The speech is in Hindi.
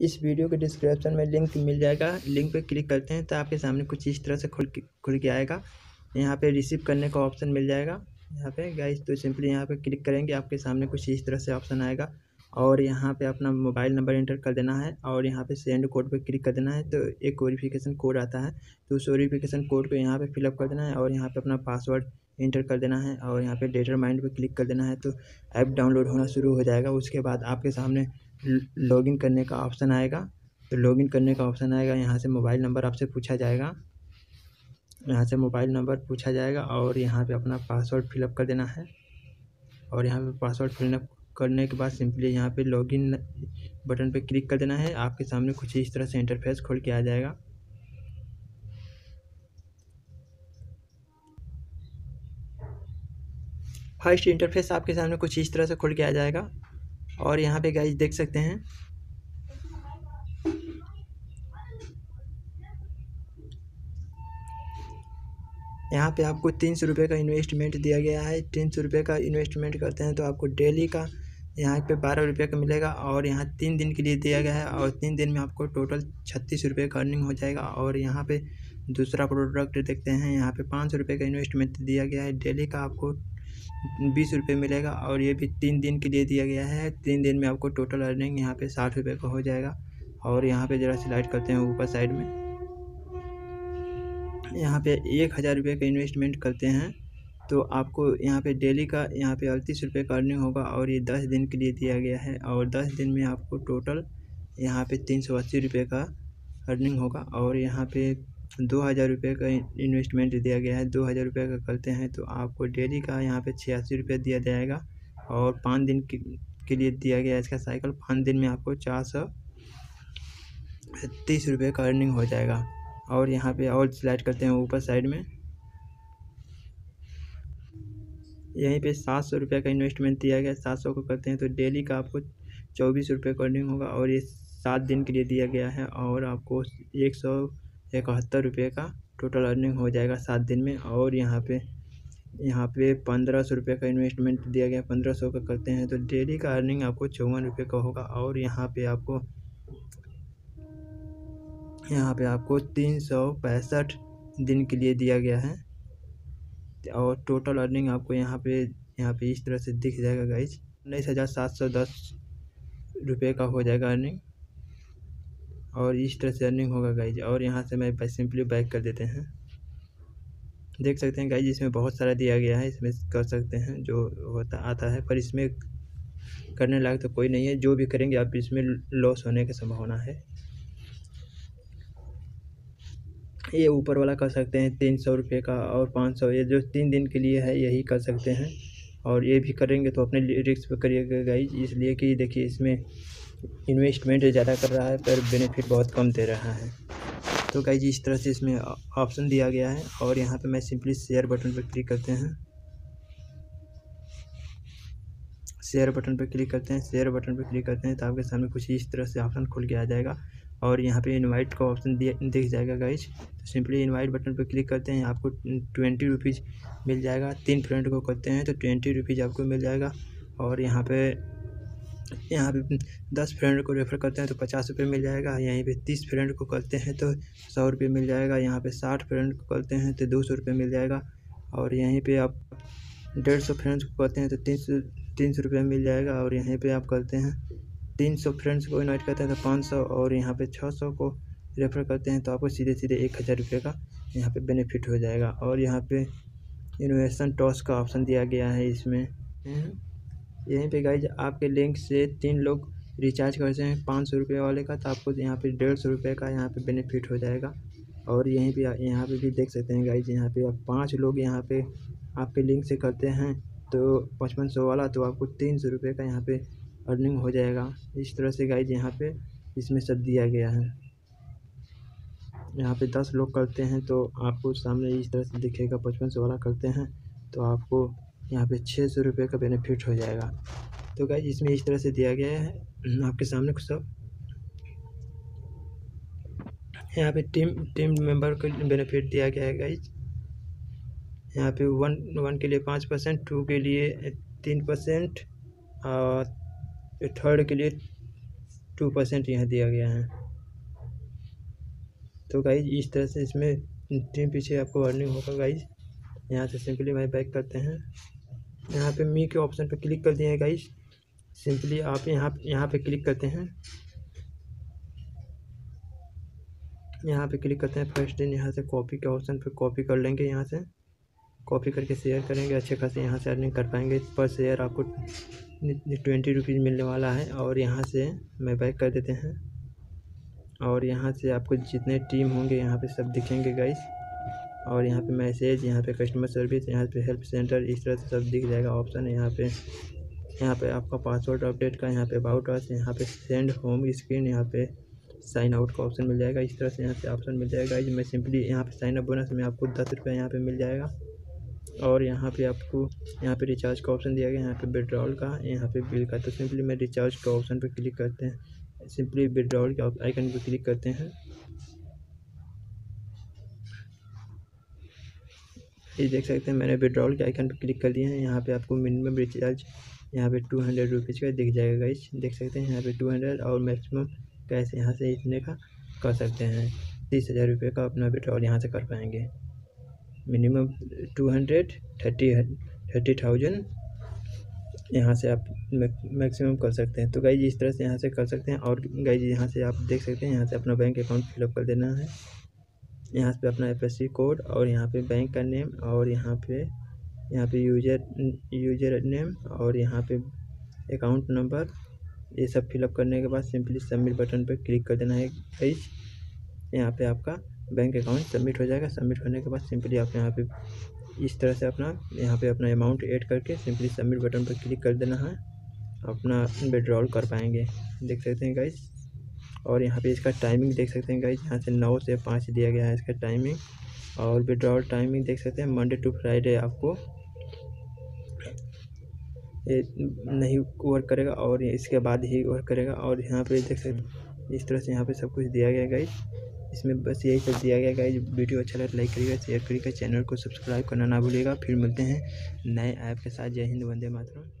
इस वीडियो के डिस्क्रिप्शन में लिंक मिल जाएगा। लिंक पर क्लिक करते हैं तो आपके सामने कुछ इस तरह से खुल खुल के आएगा। यहाँ पे रिसीव करने का ऑप्शन मिल जाएगा। यहाँ पे गाइस तो सिंपली यहाँ पे क्लिक करेंगे, आपके सामने कुछ इस तरह से ऑप्शन आएगा। और यहाँ पे अपना मोबाइल नंबर एंटर कर देना है और यहाँ पे सेंड कोड पे क्लिक कर देना है। तो एक वेरीफिकेशन कोड आता है। तो उस वेरिफिकेशन कोड को यहाँ पे फिलअप कर देना है और यहाँ पे अपना पासवर्ड इंटर कर देना है और यहाँ पे डेटर माइंड पे क्लिक कर देना है तो ऐप डाउनलोड होना शुरू हो जाएगा। उसके बाद आपके सामने लॉगिन करने का ऑप्शन आएगा। तो लॉगिन करने का ऑप्शन आएगा। यहाँ से मोबाइल नंबर आपसे पूछा जाएगा। यहाँ से मोबाइल नंबर पूछा जाएगा और यहाँ पे अपना पासवर्ड फिलअप कर देना है। और यहाँ पे पासवर्ड फिलअप करने के बाद सिंपली यहाँ पे लॉगिन बटन पे क्लिक कर देना है। आपके सामने कुछ इस तरह से इंटरफेस खोल के आ जाएगा। फ़र्स्ट इंटरफेस आपके सामने कुछ इस तरह से खुल के आ जाएगा। और यहाँ पे गाइज़ देख सकते हैं। यहाँ पे आपको तीन सौ रुपये का इन्वेस्टमेंट दिया गया है। तीन सौ रुपये का इन्वेस्टमेंट करते हैं तो आपको डेली का यहाँ पे बारह रुपये का मिलेगा और यहाँ तीन दिन के लिए दिया गया है और तीन दिन में आपको टोटल छत्तीस रुपये का अर्निंग हो जाएगा। और यहाँ पे दूसरा प्रोडक्ट देखते हैं। यहाँ पे पाँच सौ रुपये का इन्वेस्टमेंट दिया गया है। डेली का आपको बीस रुपये मिलेगा और ये भी तीन दिन के लिए दिया गया है। तीन दिन में आपको टोटल अर्निंग यहाँ पे साठ रुपये का हो जाएगा। और यहाँ पे ज़रा सिलाइड करते हैं ऊपर साइड में। यहाँ पे एक हज़ार रुपये का इन्वेस्टमेंट करते हैं। तो आपको यहाँ पे डेली का यहाँ पे अड़तीस रुपये का अर्निंग होगा और ये दस दिन के लिए दिया गया है। और दस दिन में आपको टोटल यहाँ पे तीन सौ अस्सी रुपये का अर्निंग होगा। और यहाँ पे दो हज़ार रुपये का इन्वेस्टमेंट दिया गया है। दो हज़ार रुपये का करते हैं तो आपको डेली का यहाँ पे छियासी रुपये दिया जाएगा और पाँच दिन के लिए दिया गया है इसका साइकिल पाँच दिन में आपको चार सौ तीस रुपये का अर्निंग हो जाएगा। और यहाँ पे और स्लाइड करते हैं ऊपर साइड में। यहीं पे सात सौ रुपये का इन्वेस्टमेंट दिया गया। सात सौ को करते हैं तो डेली का आपको चौबीस रुपये का अर्निंग होगा और ये सात दिन के लिए दिया गया है और आपको एक सौ इकहत्तर रुपये का टोटल अर्निंग हो जाएगा सात दिन में और यहाँ पे यहाँ पे पंद्रह सौ रुपये का इन्वेस्टमेंट दिया गया, पंद्रह सौ का करते हैं तो डेली का अर्निंग आपको चौवन रुपये का होगा और यहाँ पे आपको, यहाँ पे आपको तीन सौ पैंसठ दिन के लिए दिया गया है और टोटल अर्निंग आपको यहाँ पे यहाँ पे इस तरह से दिख जाएगा गाइज़ उन्नीस हज़ार सात सौ दस रुपये का हो जाएगा अर्निंग और इस तरह से अर्निंग होगा गाइज़ और यहाँ से मैं सिंपली बैक कर देते हैं। देख सकते हैं गाइज़ इसमें बहुत सारा दिया गया है। इसमें कर सकते हैं, जो होता, आता है। पर इसमें करने लायक तो कोई नहीं है। जो भी करेंगे आप इसमें लॉस होने की संभावना है। ये ऊपर वाला कर सकते हैं, तीन सौ रुपये का और पाँच सौ। ये जो तीन दिन के लिए है, यही कर सकते हैं। और ये भी करेंगे तो अपने रिस्क पर करिएगा गाइज़ इसलिए कि देखिए, इसमें इन्वेस्टमेंट ज़्यादा कर रहा है, पर बेनिफिट बहुत कम दे रहा है। तो गाइज़ इस तरह से इसमें ऑप्शन दिया गया है, और यहाँ पे मैं सिंपली शेयर बटन पर क्लिक करते हैं। शेयर बटन पर क्लिक करते हैं, शेयर बटन पर क्लिक करते हैं तो आपके सामने कुछ इस तरह से ऑप्शन खुल के आ जाएगा, और यहाँ पे इनवाइट का ऑप्शन दिख जाएगा गाइज़ तो सिंपली इनवाइट बटन पर क्लिक करते हैं, आपको ट्वेंटी रुपीज़ मिल जाएगा, तीन फ्रेंड को करते हैं तो ट्वेंटी रुपीज़ आपको मिल जाएगा, और यहाँ पे यहाँ पे दस फ्रेंड को रेफ़र करते हैं तो पचास रुपये मिल जाएगा, यहीं पे तीस फ्रेंड को करते हैं तो सौ रुपये मिल जाएगा, यहाँ पे साठ फ्रेंड को करते हैं तो दो सौ रुपये मिल जाएगा, और यहीं पे आप डेढ़ सौ फ्रेंड्स को करते हैं तो तीन सौ तीन सौ रुपये मिल जाएगा, और यहीं पे आप करते हैं तीन सौ फ्रेंड्स को इन्वाइट करते हैं तो पाँच सौ, और यहाँ पे छः सौ को रेफ़र करते हैं तो आपको सीधे सीधे एक हज़ार रुपये का यहाँ पे बेनिफिट हो जाएगा, और यहाँ पे इन्वेस्टन टॉस का ऑप्शन दिया गया है इसमें। यहीं पे गाइज़ आपके लिंक से तीन लोग रिचार्ज करते हैं पाँच सौ रुपये वाले का तो आपको यहाँ पे डेढ़ सौ रुपये का यहाँ पे बेनिफिट हो जाएगा। और यहीं पे, यहाँ पे भी देख सकते हैं गाइज़ यहाँ पे आप पाँच लोग यहाँ पे आपके लिंक से करते हैं तो पचपन सौ वाला तो आपको तीन सौ रुपये का यहाँ पे अर्निंग हो जाएगा। इस तरह से गाइज़ यहाँ पे इसमें सब दिया गया है। यहाँ पे दस लोग करते हैं तो आपको सामने इस तरह से दिखेगा, पचपन सौ वाला करते हैं तो आपको यहाँ पे छः सौ रुपये का बेनिफिट हो जाएगा। तो गाइज़ इसमें इस तरह से दिया गया है। आपके सामने सब। यहाँ पे टीम टीम मेंबर को बेनिफिट दिया गया है गाइज़ यहाँ पे वन वन के लिए पाँच परसेंट टू के लिए तीन परसेंट और थर्ड के लिए टू परसेंट यहाँ दिया गया है। तो गाइज़ इस तरह से इसमें टीम पीछे आपको अर्निंग होगा गाइज़ यहाँ से सिंपली मैं बैक करते हैं। यहाँ पे मी के ऑप्शन पे क्लिक कर दिए हैं गाइज़ सिंपली आप यहाँ यहाँ पे क्लिक करते हैं. यहाँ पे क्लिक करते हैं फ़र्स्ट दिन यहाँ से कॉपी के ऑप्शन पे कॉपी कर लेंगे यहाँ से. कॉपी करके शेयर करेंगे, अच्छे खासे यहाँ से अर्निंग कर पाएँगे. पर शेयर आपको ट्वेंटी रुपीज़ मिलने वाला है और यहाँ से मैं बैक कर देते हैं. और यहाँ से आपको जितने टीम होंगे यहाँ पे सब दिखेंगे गाइस और यहाँ पे मैसेज यहाँ पे कस्टमर सर्विस यहाँ पे हेल्प सेंटर इस तरह से सब दिख जाएगा ऑप्शन है यहाँ पे यहाँ पे आपका पासवर्ड अपडेट का यहाँ पे अबाउट अस यहाँ पे सेंड होम स्क्रीन यहाँ पे साइन आउट का ऑप्शन मिल जाएगा इस तरह से यहाँ से ऑप्शन मिल जाएगा मैं सिंपली यहाँ पे साइन अप बोनस में आपको दस रुपये यहाँ पे मिल जाएगा और यहाँ पे आपको यहाँ पे रिचार्ज का ऑप्शन दिया गया यहाँ पे विड्रॉल का यहाँ पे बिल का तो सिंपली मैं रिचार्ज का ऑप्शन पे क्लिक करते हैं सिंपली विड्रॉल के आइकन पे क्लिक करते हैं ये देख सकते हैं, मैंने विड्रॉल के आइकन पर क्लिक कर दिया है। यहाँ पे आपको मिनिमम रिचार्ज यहाँ पे टू हंड्रेड रुपीज़ का दिख जाएगा गाइस देख सकते हैं, यहाँ पे टू हंड्रेड और मैक्सिमम कैसे यहाँ से इतने का कर सकते हैं। तीस हज़ार रुपये का अपना विड्रॉल यहाँ से कर पाएँगे। Minimum two hundred thirty thirty thousand यहाँ से आप मैक्सिमम कर सकते हैं। तो गाइज़ इस तरह से यहाँ से कर सकते हैं और गाइज़ यहाँ से आप देख सकते हैं, यहाँ से अपना बैंक अकाउंट फिलअप कर देना है। यहाँ पे अपना एफएससी कोड और यहाँ पे बैंक का नेम और यहाँ पे यहाँ पे यूज़र यूज़र नेम और यहाँ पे अकाउंट नंबर ये सब फिलअप करने के बाद सिंपली सबमिट बटन पर क्लिक कर देना है गाइज़ यहाँ पे आपका बैंक अकाउंट सबमिट हो जाएगा। सबमिट होने के बाद सिंपली आप यहाँ पे इस तरह से अपना, यहाँ पे अपना अमाउंट ऐड करके सिंपली सबमिट बटन पर क्लिक कर देना है। अपना विड्रॉल कर पाएँगे। देख सकते हैं गाइज़ और यहाँ पे इसका टाइमिंग देख सकते हैं गाइज़ यहाँ से नौ से पाँच दिया गया है इसका टाइमिंग और विड्रॉल टाइमिंग देख सकते हैं मंडे टू फ्राइडे आपको ये नहीं वर्क करेगा और इसके बाद ही वर्क करेगा। और यहाँ पे देख सकते इस तरह से यहाँ पे सब कुछ दिया गया गाइज़ इसमें बस यही सब दिया गया गाइज़ वीडियो अच्छा लगे लाइक करिएगा शेयर करिएगा चैनल को सब्सक्राइब करना ना भूलिएगा। फिर मिलते हैं नए ऐप के साथ। जय हिंद, वंदे मातरम।